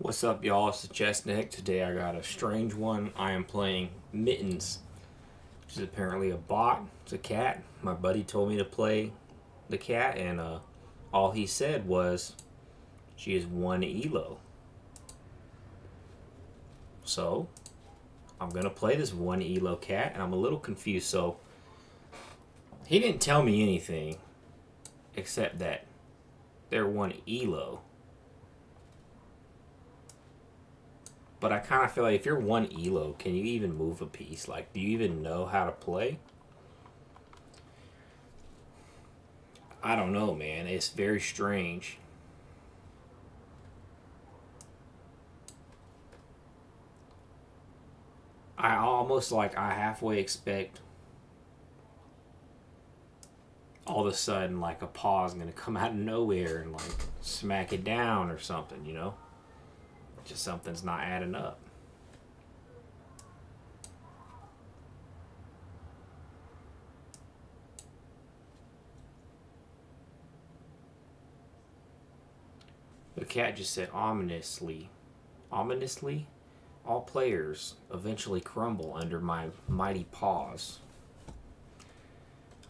What's up, y'all? It's the ChessNeck. Today I got a strange one. I am playing Mittens, which is apparently a bot. It's a cat. My buddy told me to play the cat, and uh, all he said was she is one elo. So I'm gonna play this one elo cat, and I'm a little confused. So he didn't tell me anything except that they're one elo. But I kind of feel like if you're one elo, can you even move a piece? Like, do you even know how to play? I don't know, man. It's very strange. I almost like I halfway expect all of a sudden like a paw's gonna come out of nowhere and like smack it down or something, you know? Just something's not adding up. The cat just said ominously. Ominously? All players eventually crumble under my mighty paws.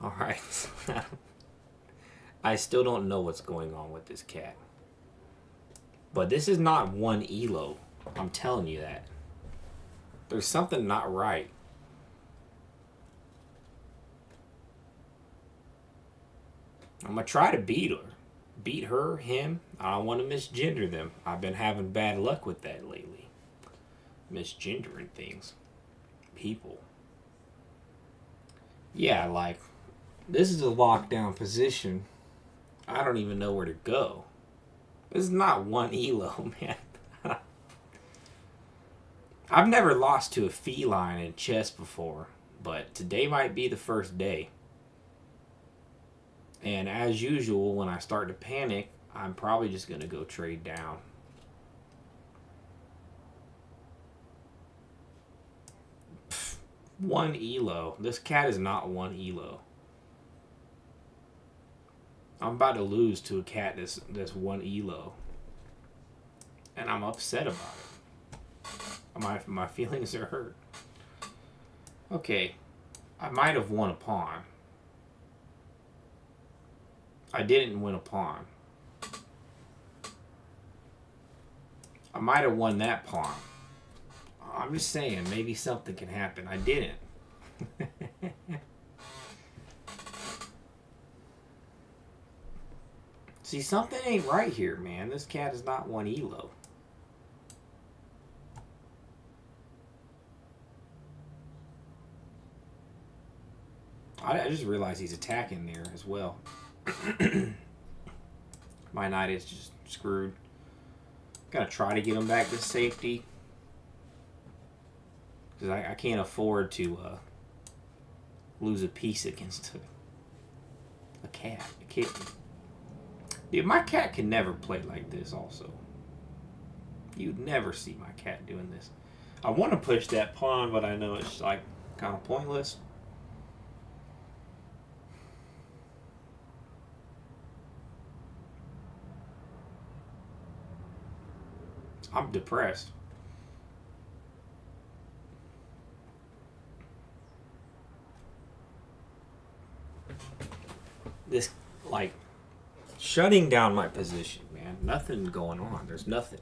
Alright. I still don't know what's going on with this cat. But this is not one elo. I'm telling you that. There's something not right. I'm gonna try to beat her. Beat her, him. I don't want to misgender them. I've been having bad luck with that lately. Misgendering things. People. Yeah, like, this is a lockdown position. I don't even know where to go. This is not one elo, man. I've never lost to a feline in chess before, but today might be the first day. And as usual, when I start to panic, I'm probably just going to go trade down. Pfft, one elo. This cat is not one elo. I'm about to lose to a cat that's that's one elo, and I'm upset about it. My my feelings are hurt. Okay, I might have won a pawn. I didn't win a pawn. I might have won that pawn. I'm just saying, maybe something can happen. I didn't. See, something ain't right here, man. This cat is not one elo. I, I just realized he's attacking there as well. My knight is just screwed. Gotta try to get him back to safety. Because I, I can't afford to uh, lose a piece against a, a cat, a kitten. Dude, my cat can never play like this also. You'd never see my cat doing this. I want to push that pawn, but I know it's like kind of pointless. I'm depressed. This, like, shutting down my position, man. Nothing going on. There's nothing.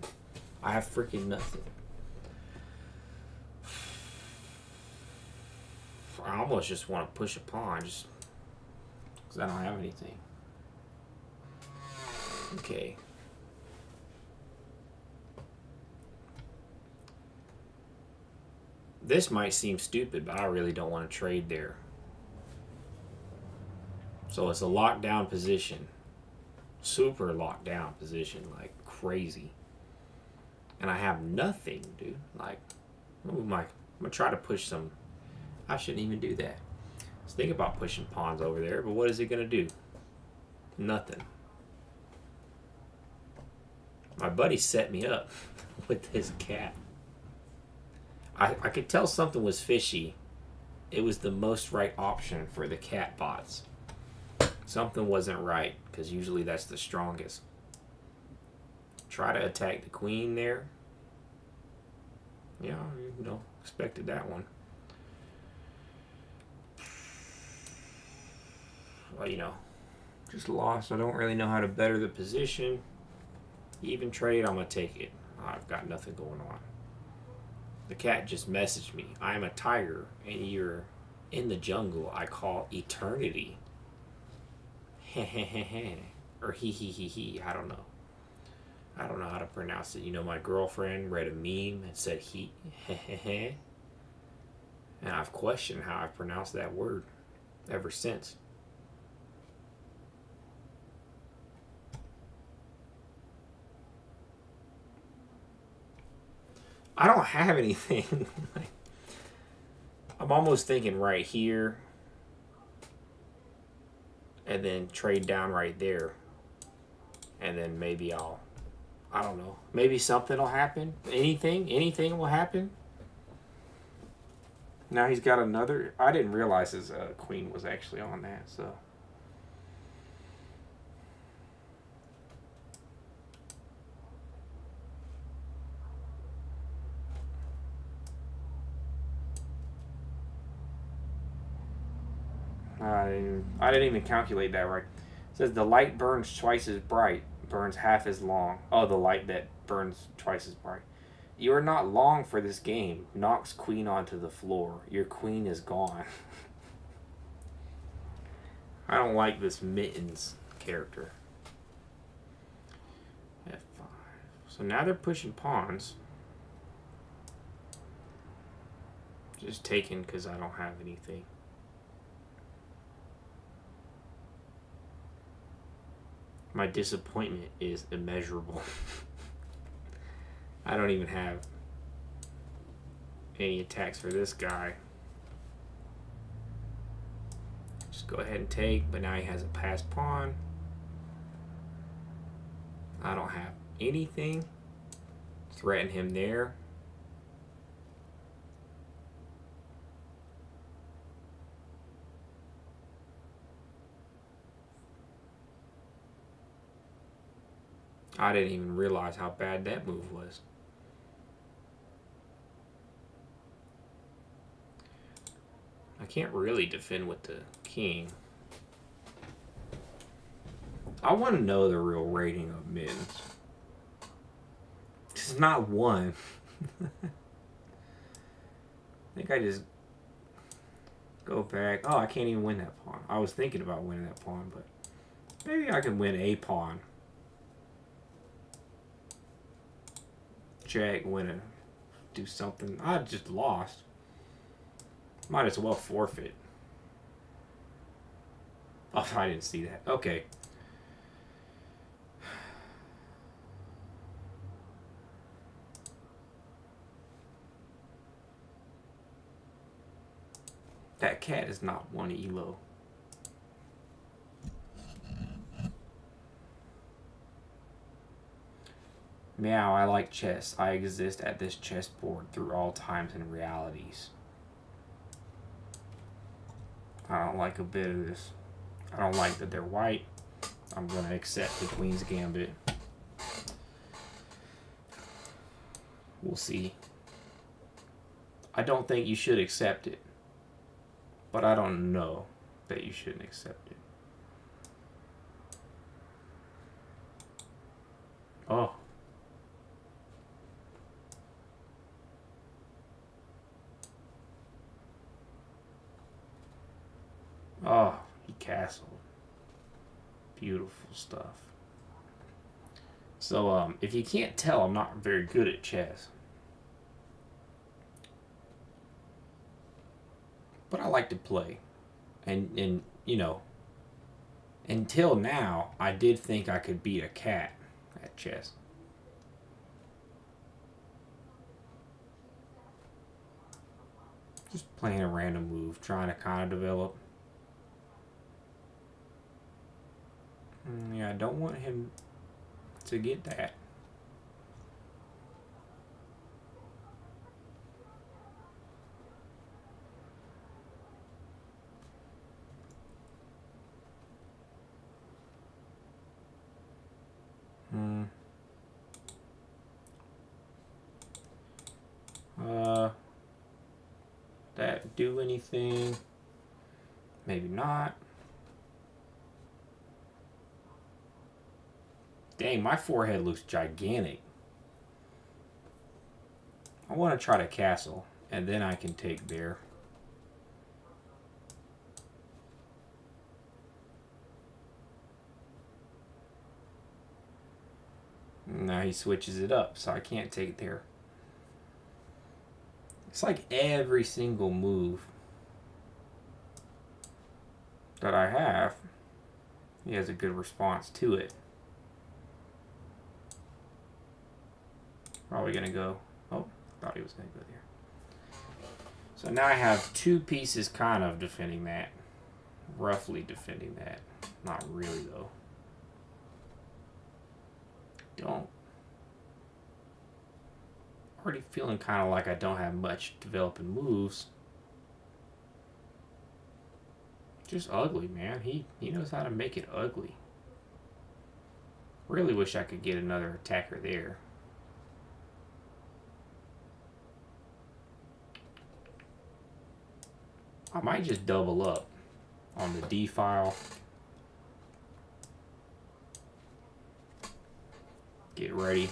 I have freaking nothing. I almost just want to push a pawn just because I don't have anything. Okay. This might seem stupid, but I really don't want to trade there. So it's a lockdown position super locked down position, like crazy. And I have nothing, dude. Like, my, I'm gonna try to push some. I shouldn't even do that. Let's think about pushing pawns over there, but what is it gonna do? Nothing. My buddy set me up with his cat. I, I could tell something was fishy. It was the most right option for the cat bots. Something wasn't right, because usually that's the strongest. try to attack the queen there. Yeah, you know, expected that one. Well, you know, just lost. I don't really know how to better the position. Even trade, I'm going to take it. I've got nothing going on. The cat just messaged me. I'm a tiger, and you're in the jungle I call eternity. or he he he he. I don't know. I don't know how to pronounce it. You know, my girlfriend read a meme and said he and I've questioned how I pronounce that word ever since. I don't have anything. I'm almost thinking right here. And then trade down right there. And then maybe I'll, I don't know. Maybe something will happen. Anything, anything will happen. Now he's got another. I didn't realize his uh, queen was actually on that, so. I didn't, I didn't even calculate that right. It says the light burns twice as bright, burns half as long. Oh, the light that burns twice as bright. You are not long for this game. Knocks queen onto the floor. Your queen is gone. I don't like this mittens character. F5. So now they're pushing pawns. Just taking because I don't have anything. My disappointment is immeasurable. I don't even have any attacks for this guy. Just go ahead and take, but now he has a passed pawn. I don't have anything. Threaten him there. I didn't even realize how bad that move was. I can't really defend with the king. I want to know the real rating of mittens. It's not one. I think I just go back. Oh, I can't even win that pawn. I was thinking about winning that pawn, but maybe I can win a pawn. Check, win and do something. I just lost. Might as well forfeit. Oh, I didn't see that. Okay. That cat is not one elo. Meow, I like chess. I exist at this chessboard through all times and realities. I don't like a bit of this. I don't like that they're white. I'm to accept the Queen's Gambit. We'll see. I don't think you should accept it. But I don't know that you shouldn't accept it. Oh. He castled. Beautiful stuff. So, um, if you can't tell, I'm not very good at chess. But I like to play. And, and you know, until now, I did think I could beat a cat at chess. Just playing a random move, trying to kind of develop. Yeah, I don't want him to get that. Hmm. Uh, that do anything? Maybe not. Dang, my forehead looks gigantic. I want to try to castle, and then I can take bear. Now he switches it up, so I can't take there. It's like every single move that I have, he has a good response to it. Probably gonna go. Oh, thought he was gonna go there. So now I have two pieces kind of defending that. Roughly defending that. Not really though. Don't. Already feeling kind of like I don't have much developing moves. Just ugly, man. He he knows how to make it ugly. Really wish I could get another attacker there. I might just double up on the D file. Get ready.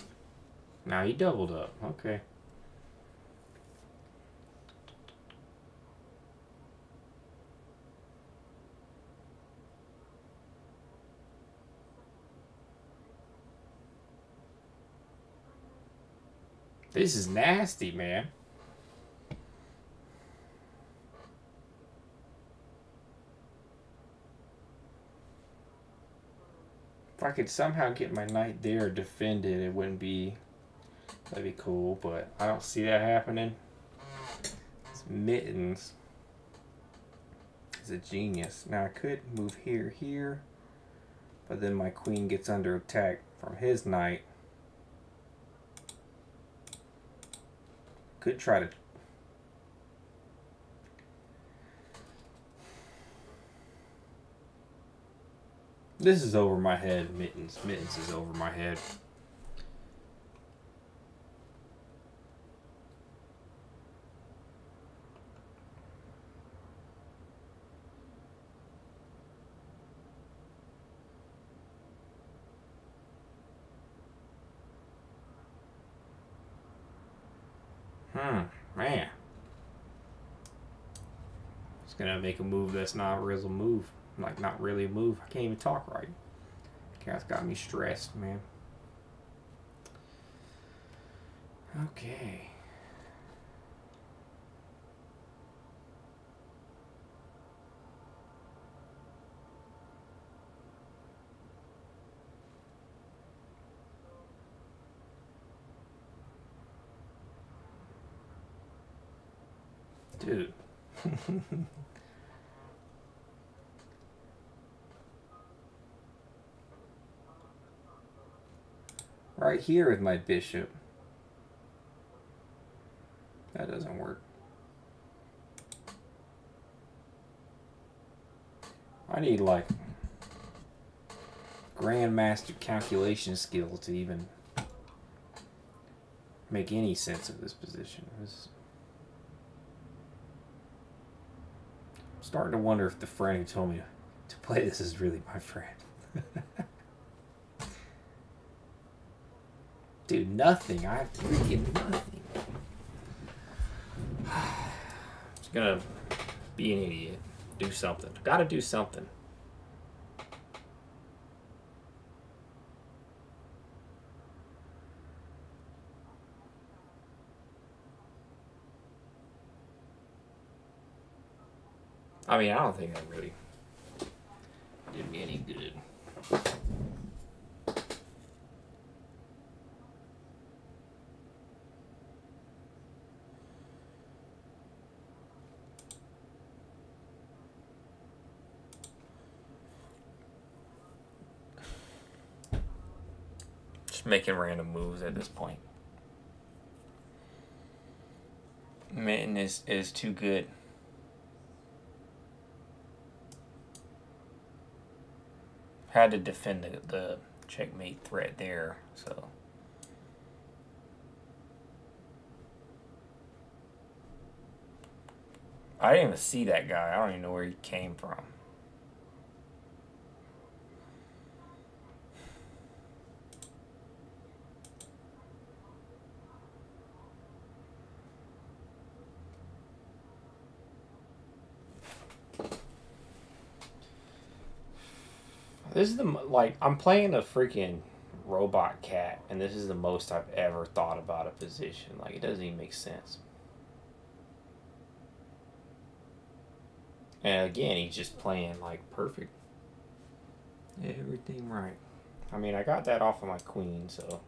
Now he doubled up. Okay. This is nasty, man. If I could somehow get my knight there defended, it wouldn't be... That'd be cool, but I don't see that happening. It's Mittens is a genius. Now I could move here, here, but then my queen gets under attack from his knight. Could try to This is over my head, Mittens. Mittens is over my head. Hmm, man. Just gonna make a move that's not a real move. Like, not really a move. I can't even talk right. Cat's got me stressed, man. Okay. Dude. right here with my bishop. That doesn't work. I need like grandmaster calculation skill to even make any sense of this position. I'm starting to wonder if the friend who told me to play this is really my friend. do nothing. I have to freaking nothing. Just gonna be an idiot. Do something. Gotta do something. I mean, I don't think that really did me any good. Making random moves at this point. Mitten is, is too good. Had to defend the, the checkmate threat there, so. I didn't even see that guy. I don't even know where he came from. This is the like I'm playing a freaking robot cat, and this is the most I've ever thought about a position. Like it doesn't even make sense. And again, he's just playing like perfect. Everything right. I mean, I got that off of my queen, so.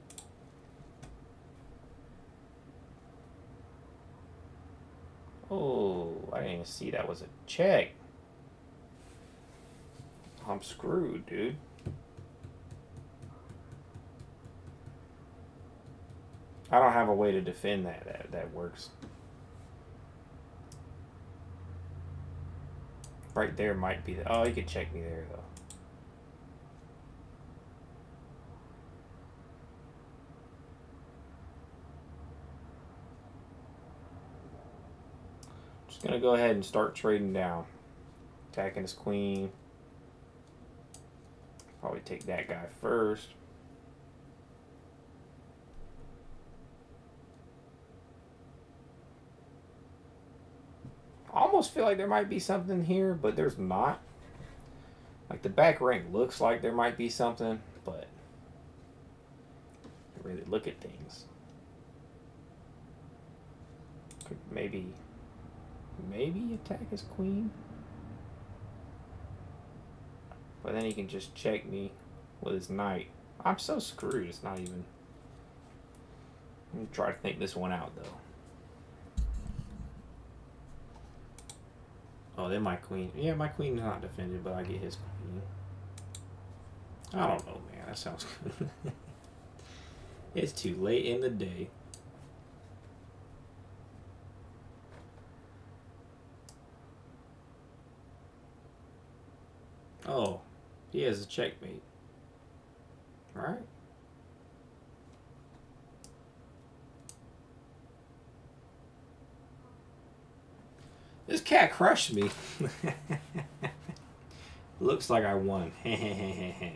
Oh, I didn't even see that was a check. I'm screwed, dude. I don't have a way to defend that. That, that works. Right there might be the... Oh, he could check me there, though. Just going to go ahead and start trading down. Attacking his queen. Probably take that guy first. Almost feel like there might be something here, but there's not. Like the back rank looks like there might be something, but really look at things. Could maybe maybe attack his queen. But then he can just check me with his knight. I'm so screwed, it's not even... Let me try to think this one out, though. Oh, then my queen. Yeah, my queen is not defended, but I get his queen. I don't know, man. That sounds good. it's too late in the day. Oh, he has a checkmate. Right? This cat crushed me. Looks like I won. I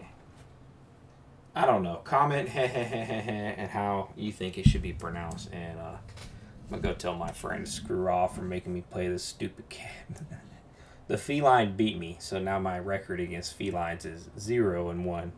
don't know. Comment and how you think it should be pronounced. And uh, I'm going to go tell my friend to screw off for making me play this stupid cat. The feline beat me, so now my record against felines is zero and one.